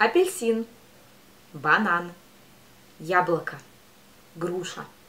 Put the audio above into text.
апельсин, банан, яблоко, груша –